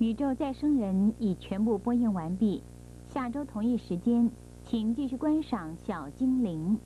宇宙再生人已全部播映完毕下周同一时间请继续观赏小精灵。